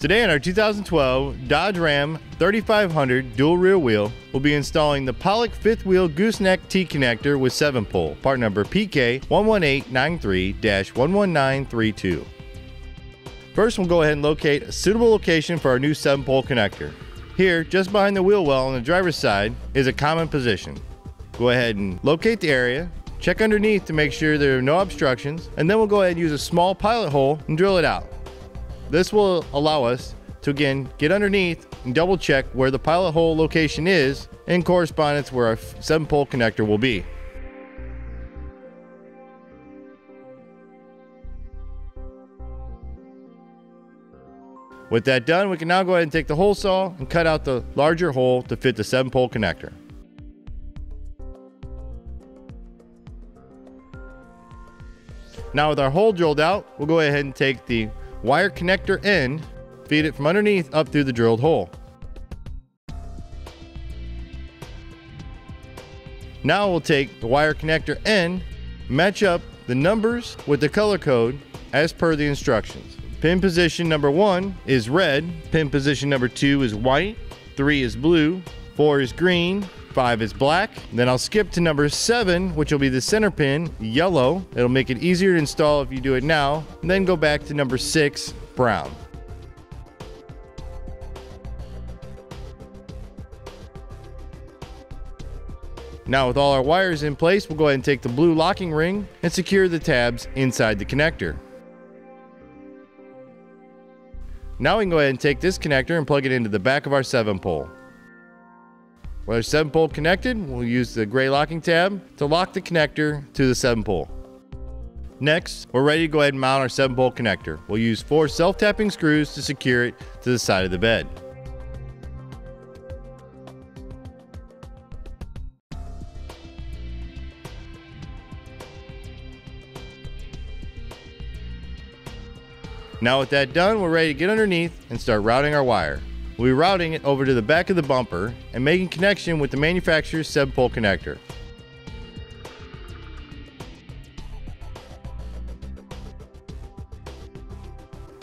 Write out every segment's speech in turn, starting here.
Today on our 2012 Dodge Ram 3500 dual rear wheel, we'll be installing the Pollak fifth wheel gooseneck T-connector with 7 pole, part number PK11893-11932. First, we'll go ahead and locate a suitable location for our new 7 pole connector. Here, just behind the wheel well on the driver's side, is a common position. Go ahead and locate the area, check underneath to make sure there are no obstructions, and then we'll go ahead and use a small pilot hole and drill it out. This will allow us to again get underneath and double check where the pilot hole location is in correspondence where our 7 pole connector will be. With that done, we can now go ahead and take the hole saw and cut out the larger hole to fit the 7 pole connector. Now with our hole drilled out, we'll go ahead and take the wire connector end, feed it from underneath up through the drilled hole. Now we'll take the wire connector end, match up the numbers with the color code as per the instructions. Pin position number one is red, pin position number two is white, three is blue, four is green, five is black. Then I'll skip to number seven, which will be the center pin, yellow. It'll make it easier to install if you do it now. And then go back to number six, brown. Now with all our wires in place, we'll go ahead and take the blue locking ring and secure the tabs inside the connector. Now we can go ahead and take this connector and plug it into the back of our 7 pole. With our 7 pole connected, we'll use the gray locking tab to lock the connector to the 7 pole. Next, we're ready to go ahead and mount our 7 pole connector. We'll use four self-tapping screws to secure it to the side of the bed. Now with that done, we're ready to get underneath and start routing our wire. We'll be routing it over to the back of the bumper and making connection with the manufacturer's 7-pole connector.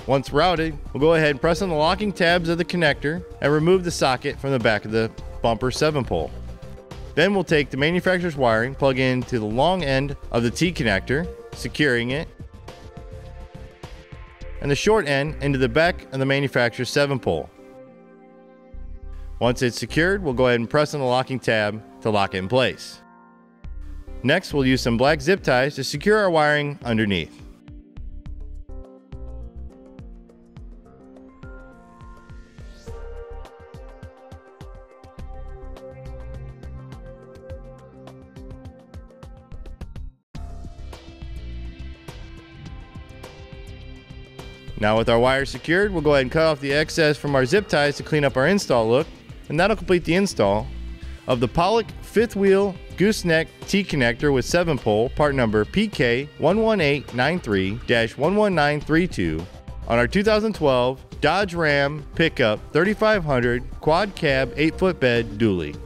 Once routed, we'll go ahead and press on the locking tabs of the connector and remove the socket from the back of the bumper 7-pole. Then we'll take the manufacturer's wiring, plug into the long end of the T-connector, securing it, and the short end into the back of the manufacturer's 7-pole. Once it's secured, we'll go ahead and press on the locking tab to lock it in place. Next, we'll use some black zip ties to secure our wiring underneath. Now with our wire secured, we'll go ahead and cut off the excess from our zip ties to clean up our install look, and that'll complete the install of the Pollak fifth wheel gooseneck T-connector with 7 pole, part number PK11893-11932 on our 2012 Dodge Ram pickup 3500 quad cab 8 foot bed dually.